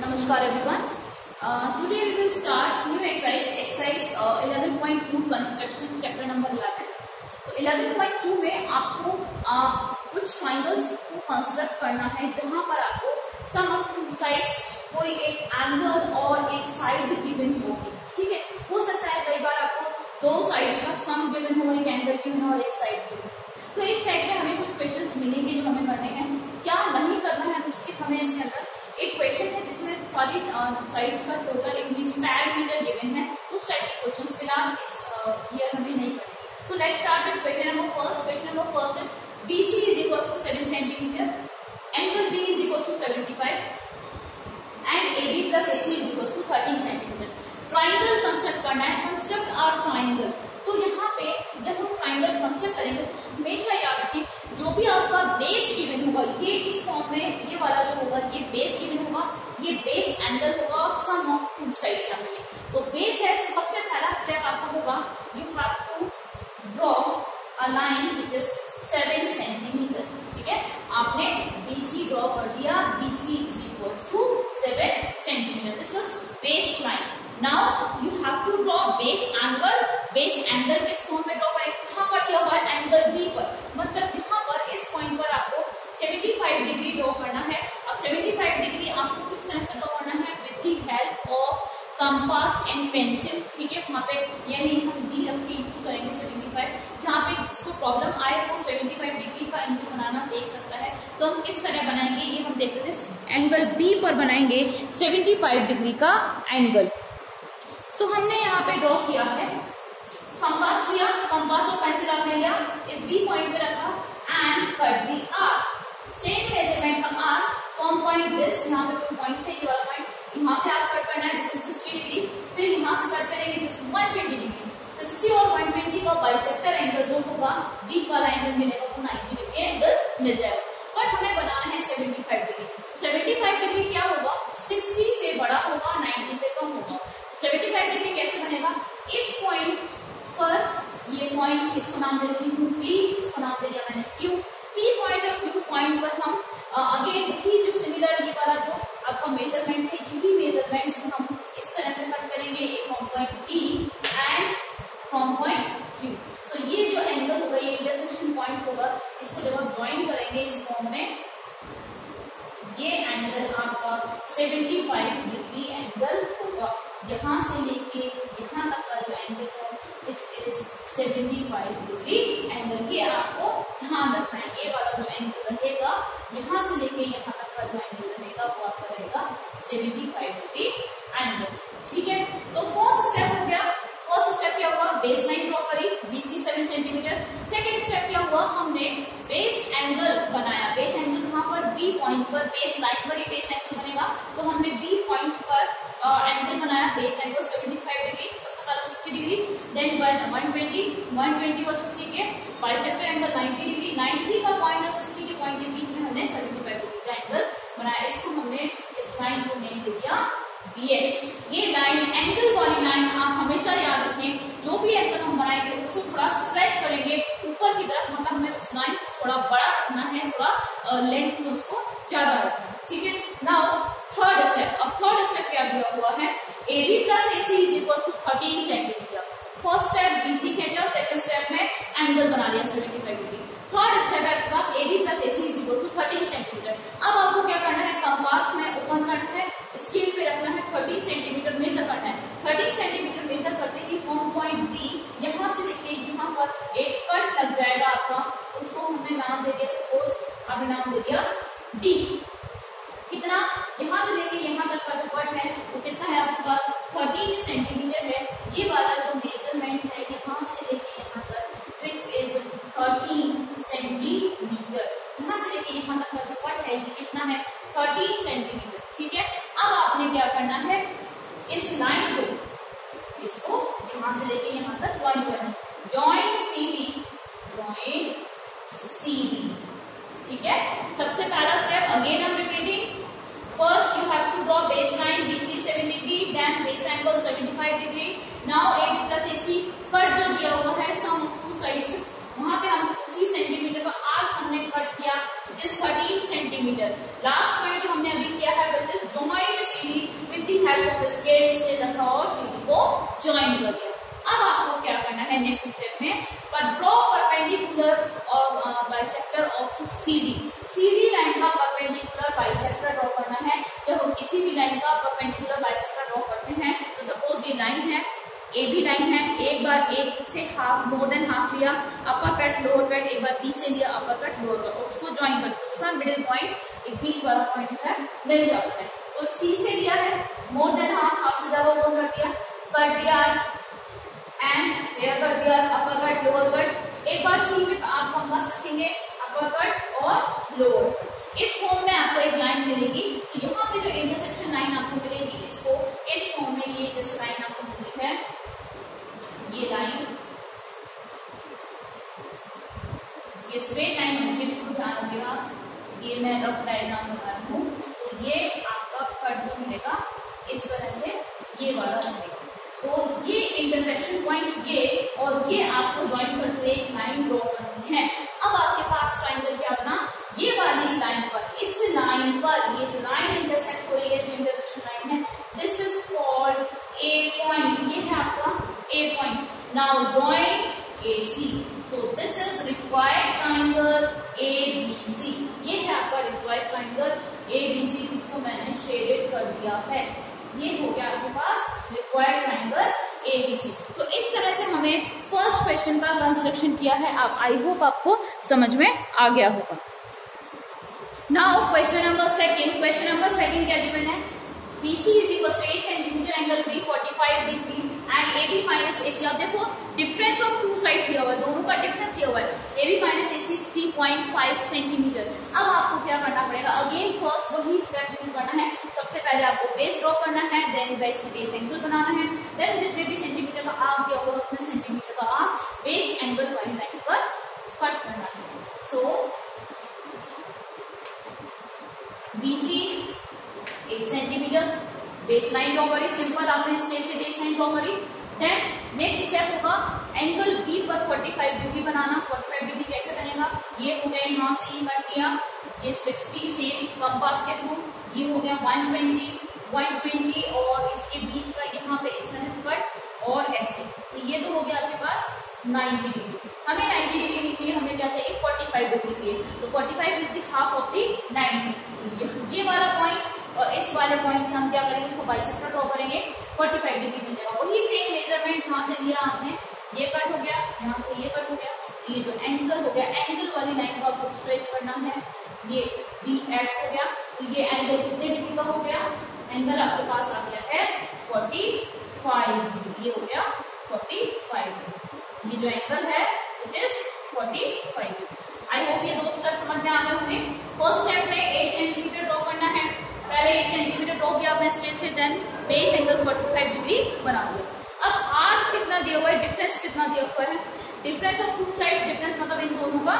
Uh, today we will start new exercise, exercise uh, 11.2 construction chapter number 11. तो 11.2 में आपको uh, कुछ triangles को कंस्ट्रक्ट करना है जहाँ पर आपको सम ऑफ़ टू साइड्स कोई एक एंगल और एक साइड गिवन होगी। ठीक है? हो सकता है कई बार आपको दो साइड्स का सम गिवन हो एक एंगल गिवन हो और एक साइड गिवन तो इस टाइप में हमें कुछ क्वेश्चंस मिलेंगे जो हमें करने हैं। क्या नहीं करना है इसके हमें इसके अंदर एक क्वेश्चन है जिसमें सारी साइड्स का टोटल एक मीन पैरामीटर गिवन है उस टाइप के क्वेश्चन फ़िलहाल इस ईयर हमें नहीं करने so let start with question number first question number first है BC is equal to 7 centimeter, angle B is equal to 75 and AB plus AC is equal to 13 centimeter. Triangle construct करना है construct R triangle तो यहाँ पे जब हम triangle construct करेंगे तो हमेशा याद रखें जो भी आपका बेस गिवन होगा ये इस फॉर्म में ये वाला जो होगा ये बेस गिवन ये बेस एंगल होगा सम ऑफ़ टू साइड्स का तो बेस है तो सबसे पहला स्टेप आपका होगा you have to draw a line which is seven centimetre ठीक है आपने बीसी ड्रॉ कर दिया BC is equal to seven centimetre this is base line now you have to draw base angle base angle किस form में draw करें कहाँ पर दिया हुआ है एंगल बी पर मतलब यहाँ पर इस पॉइंट पर आपको 75 डिग्री ड्रॉ करना है अब 75 डिग्री आपको किस तरह से ड्रॉ करना है with the help of compass and pencil ठीक है वहाँ पे यानी हम डी रख के यूज़ करेंगे 75 जहाँ पे जिसको प्रॉब्लम आए वो 75 डिग्री का एंगल बनाना देख सकता है। तो हम किस तरह बनाएँगे ये हम देख लेते हैं एंगल बी पर बनाएँगे 75 डिग्री का एंगल सो so, हमने यहाँ पे ड्रॉ किया है। कंपास लिया कंपास और पेंसिल आपने लिया इस बी पॉइंट पे रखा and cut the arc same measurement का आर फॉर्म पॉइंट दिस यहाँ पे कोई पॉइंट है ये वाला पॉइंट यहाँ से आप कट करना है दिस इज़ 60 डिग्री फिर यहाँ से कट करेंगे दिस इज़ 120 डिग्री 60 और 120 का बाइसेक्टर एंगल जो होगा, बीच वाला एंगल मिलेगा वो 90 डिग्री एंगल मिल जाएगा बट हमें बनाना है 75 डिग्री 75 डिग्री क्या होगा 60 से बड़ा होगा 90 से कम होगा 75 डिग्री कैसे बनेगा इस पॉइंट पर ये पॉइंट इसको नाम दे रही हूँ पी इसको नाम दे दिया मैंने क्यू पी पॉइंट और क्यू पॉइंट पर हम अगेन ही जो सिमिलर ये वाला जो आपका मेज़रमेंट है यही मेज़रमेंट से हम इस तरह से कट करेंगे एक from point P and from point Q तो ये जो एंगल होगा ये इंटरसेक्शन पॉइंट होगा इसको जब आप ज्वाइन करेंगे इस फॉर्म में ये एंगल आपका 75 डिग्री एंगल होगा यहाँ से लेके यहाँ तक का जो एंगल है विच इज़ 75 डिग्री एंगल के आपको ध्यान रखना है। ये वाला जो एंगल रहेगा, यहाँ से लेके यहाँ तक का जो एंगल रहेगा वो आपका रहेगा 75 डिग्री एंगल ठीक है? तो फ़र्स्ट स्टेप हो गया। फ़र्स्ट स्टेप क्या हुआ? बेस लाइन ड्रॉ करी BC seven centimetre second step क्या हुआ? हमने बेस एंगल बनाया। बेस एंगल कहाँ पर? बी पॉइंट पर। बेस लाइन पर ही बेस एंगल बनेगा। तो हमने बी पॉइंट पर एंगल बनाया। बेस एंगल 75 डिग्री सबसे पहले 60 डिग्री देन 120 120 और 60 के बाइसेक्टर एंगल 90 डिग्री 90 का पॉइंट और 60 के पॉइंट के बीच में हमने 75 डिग्री का एंगल बनाया। इसको हमने इस लाइन को नेम दे दिया बीएस ये लाइन एंगल वाली लाइन आप हमेशा याद रखें, जो भी एंगल हम बनाएँगे, उसको थोड़ा स्ट्रेच करेंगे। ऊपर की तरफ़ मतलब हमें उस लाइन को थोड़ा बड़ा रखना है, थोड़ा लेंथ में उसको ज़्यादा रखना है। ठीक है? नाउ थर्ड स्टेप अब थर्ड स्टेप क्या दिया हुआ है? AB plus AC is equal to thirteen centimetre first step BC खेचा सेकंड स्टेप में एंगल बना लिया seventy five degree third step है आपके पास AB plus AC is equal to thirteen centimetre अब आपको क्या करना है? कंपास में ओपन करना है स्केल पे रखना है थर्टीन सेंटीमीटर मेजर करना है। थर्टीन सेंटीमीटर मेजर करते ही फ्रॉम पॉइंट बी यहाँ से लेके यहाँ पर एक कट लग जाएगा आपका। उसको हमने नाम दे दिया सपोज़ आपने नाम दे दिया डी से यहाँ तक का जो कट है ये कितना है 13 सेंटीमीटर ठीक है? अब आपने क्या करना है? इस लाइन को, इसको यहाँ से लेके यहाँ तक ज्वाइन करना join C D join C D ठीक है? सबसे पहला स्टेप अगेन हम repeating first you have to draw base line BC 7 degree then base angle 75 degree now AB plus AC cut जो दिया हुआ है सम ऑफ़ टू साइड्स वहाँ पे हम उसी सेंटीमीटर का आर्क हमने कट किया जिस 13 सेंटीमीटर लास्ट पॉइंट जो हमने अभी किया है which is join CD help of scale scale रखा और सीडी को ज्वाइन कर दिया अब आपको क्या करना है नेक्स्ट स्टेप में पर ड्रॉ परपेंडिकुलर और bisector of CD CD line का परपेंडिकुलर बाइसेक्टर ड्रॉ करना है जब हम किसी भी लाइन का परपेंडिकुलर बाइसेक्टर ड्रॉ करते हैं तो सपोज़ ये लाइन है ए भी लाइन है एक बार एक से हाफ़ मोर देन हाफ़ लिया अपर कट एक बार बी से लिया अपर कट लोअर कट उसको ज्वाइन करते उसका मिडिल पॉइंट एक बीच वाला पॉइंट है, मिल जाता है। तो सी से लिया है मोर देन हाफ़ हाफ़ से ज़्यादा ओपन कर दिया। कर दिया एंड हेयर कर दिया अपर कट लोअर कट एक बार सी में आप कंपास रखेंगे अपर कट और लोअर इस फॉर्म में आपको एक लाइन मिलेगी तो यहाँ पे जो इंटरसेक्शन लाइन आपको मिलेगी इसको इस फॉर्म में ये इस लाइन आपको मिलती है ये लाइन ये स्ट्रेट लाइन मुझे बिल्कुल ध्यान रखिएगा ये मैं रफ डायग्राम बना रही हूँ तो ये आपका कट जो मिलेगा इस तरह से ये वाला मिलेगा तो ये इंटरसेक्शन पॉइंट ये और ये आपको ज्वाइन हुए एक लाइन ड्रॉ करनी है अब आपके पास ट्राइंगल क्या बना ये वाली लाइन पर, इस लाइन पर, ये जो लाइन इंटरसेक्ट हो रही है, जो इंटरसेक्शन लाइन है this is called A point ये है आपका A point. Now join AC. So this is required triangle ABC. ये है आपका required triangle ABC जिसको मैंने शेडेड कर दिया है ये हो गया आपके पास रिक्वायर्ड ट्राइंगल ABC. तो इस तरह से हमें फ़र्स्ट क्वेश्चन का कंस्ट्रक्शन किया है। आप आई होप आपको समझ में आ गया होगा। Now question number second question number second क्या गिवन है BC is equal to 8 centimeter angle, B 45 degree B minus A C अब देखो डिफरेंस ऑफ़ टू साइड दिया हुआ है, दोनों का डिफरेंस दिया हुआ है। A C three point five centimetre अब आपको क्या करना पड़ेगा? अगेन फ़र्स्ट वही स्टेप यूज़ करना है। सबसे पहले आपको बेस ड्रॉ करना है देन बेस बेस एंगल बनाना है देन जितने भी सेंटीमीटर का आर्क दिया हुआ उतने सेंटीमीटर का आर्क बेस एंगल वाली लाइन पर कट करना है। So BC eight centimetre base line draw करी सिंपल आपने स्केल से बेस लाइन ड्रॉ करी। देन नेक्स्ट स्टेप होगा एंगल बी पर 45 डिग्री बनाना। 45 डिग्री कैसे बनेगा? ये हो गया यहाँ से, ये कट किया। ये 60 से कंपास के थ्रू ये हो गया 120 120 और इसके बीच का यहाँ पे इस तरह कट और ऐसे। तो ये तो हो गया आपके पास 90 डिग्री हमें 90 डिग्री नहीं चाहिए हमें क्या चाहिए? 45 डिग्री चाहिए। तो 45 is the half of the 90 ये वाला पॉइंट और इस वाले पॉइंट से हम क्या करेंगे? इसको बाइसेक्टर ड्रॉ करेंगे। 45 डिग्री मिल जाएगा वही सेम मेज़रमेंट यहाँ से लिया हमने। ये कट हो गया, यहाँ से ये कट हो गया। ये जो एंगल हो गया एंगल वाली लाइन को आपको स्ट्रेच करना है। ये बी एक्स हो गया। तो ये एंगल कितने डिग्री का हो गया? एंगल आपके पास आ गया है 45 डिग्री ये हो गया 45 डिग्री ये जो एंगल है which is 45 degree I hope ये दो स्टेप समझ में आ गए होंगे। फ़र्स्ट स्टेप में 8 सेंटीमीटर ड्रॉ करना है। पहले एक सेंटीमीटर ड्रॉ किया आपने स्केल से देन बेस एंगल 45 डिग्री बना दिया अब आर कितना दिया हुआ है? डिफरेंस कितना दिया हुआ है? Difference of two side difference मतलब इन दोनों का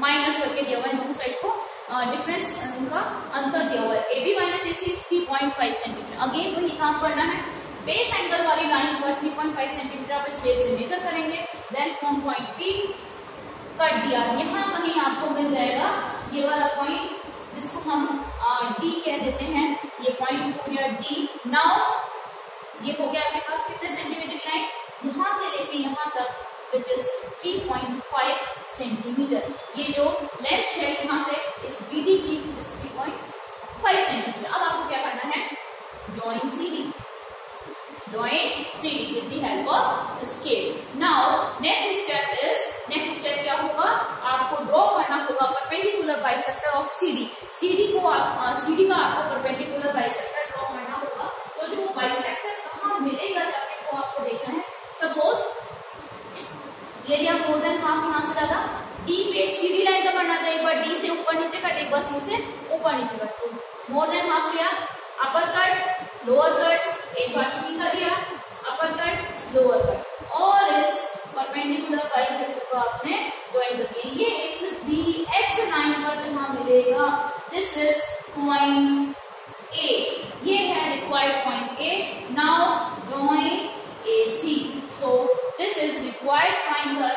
माइनस करके दिया हुआ है दोनों साइड को डिफरेंस उनका अंतर दिया हुआ है। A B minus A C three point five centimetre again वही काम करना है। बेस एंगल वाली लाइन पर 3.5 सेंटीमीटर आप स्केल से मेजर करेंगे। देन फ्रॉम पॉइंट पी कर दिया। यहाँ कहीं आपको मिल जाएगा। ये वाला पॉइंट जिसको हम डी कह देते हैं, ये पॉइंट हो गया डी नाउ ये हो गया आपके पास कितने सेंटीमीटर की लाइन यहाँ से लेके यहाँ तक विच इज़ 3.5 सेंटीमीटर ये जो लेंथ है यहाँ से इस बी डी की थ्री पॉइंट फाइव सेंटीमीटर अब आपको क्या करना है? Join C D join C D with the help of scale now next step is next step क्या होगा? आपको ड्रॉ करना होगा perpendicular bisector of CD CD को आप सीडी का आपको परपेंडिकुलर बाइसेक्टर ड्रॉ करना होगा। तो जो बाइसेक्टर कहाँ मिलेगा वो आपको देखना है। सपोज़ ये लिया मोर देन हाफ़ यहाँ से लगा डी पे सीधी लाइन का करना था, एक बार डी से ऊपर नीचे कट, एक बार सी से ऊपर नीचे कट। तो मोर देन हाफ़ लिया अपर कट लोअर कट एक बार सी का लिया अपर कट लोअर कट और इस परपेंडिकुलर बाइसेक्टर को आपने ज्वाइन कर दिया। ये इस बी एक्स लाइन पर जहाँ मिलेगा दिस इज़ पॉइंट ए ये है required point A now join A C so required triangle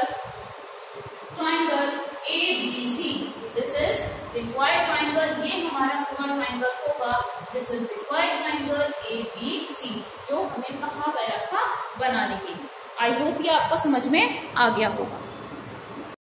triangle A B C this is required triangle ये हमारा पूरा ट्राइंगल होगा. Required triangle A B C जो हमें कहा गया था बनाने के लिए। आई होप ये आपको समझ में आ गया होगा।